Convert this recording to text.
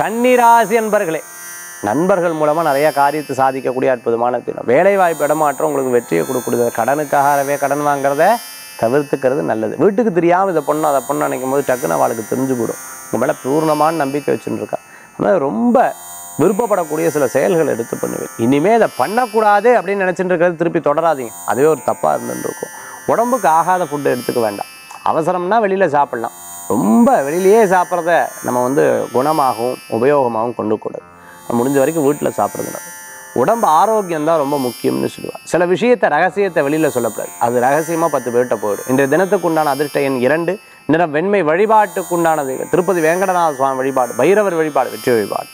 கன்னிராசி என்பர்களே நண்பர்கள் மூலமாக நிறைய காரியத்தை சாதிக்கக்கூடிய அற்புதமான தினம். வேலைவாய்ப்பு இடமாற்றம் உங்களுக்கு வெற்றியை கொடுக்கக்கூடியது கடனுக்காகவே கடன் வாங்குறத தவிர்த்துக்கிறது நல்லது. வீட்டுக்கு தெரியாமல் இதை பொண்ணு அதை பொண்ணு நினைக்கும் போது டக்குன்னு அவளுக்கு தெரிஞ்சு போடும் உங்கள் மேலே பூர்ணமான நம்பிக்கை வச்சுட்டு இருக்கா. அதனால் ரொம்ப விருப்பப்படக்கூடிய சில செயல்கள் எடுத்து பண்ணுவேன். இனிமேல் இதை பண்ணக்கூடாது அப்படின்னு நினச்சிட்டு இருக்கிறது திருப்பி தொடராதீங்க. அதுவே ஒரு தப்பாக இருந்துட்டு இருக்கும். உடம்புக்கு ஆகாத ஃபுட்டு எடுத்துக்க வேண்டாம். அவசரம்னா வெளியில் சாப்பிட்லாம். ரொம்ப வெளியிலேயே சாப்பிட்றத நம்ம வந்து குணமாகவும் உபயோகமாகவும் கொண்டு கூடாது முடிஞ்ச வரைக்கும் வீட்டில் சாப்பிட்றது நல்லது உடம்பு ஆரோக்கியம் தான் ரொம்ப முக்கியம்னு சொல்லுவாள் சில விஷயத்தை ரகசியத்தை வெளியில் சொல்லக்கூடாது. அது ரகசியமாக பத்து பேர்கிட்ட போயிடும். இன்றைய தினத்துக்கு உண்டான அதிர்ஷ்ட எண் இரண்டு நிறம் வெண்மை வழிபாட்டுக்குண்டானது திருப்பதி வேங்கடநாத சுவாமி வழிபாடு பைரவர் வழிபாடு வெற்றி வழிபாடு.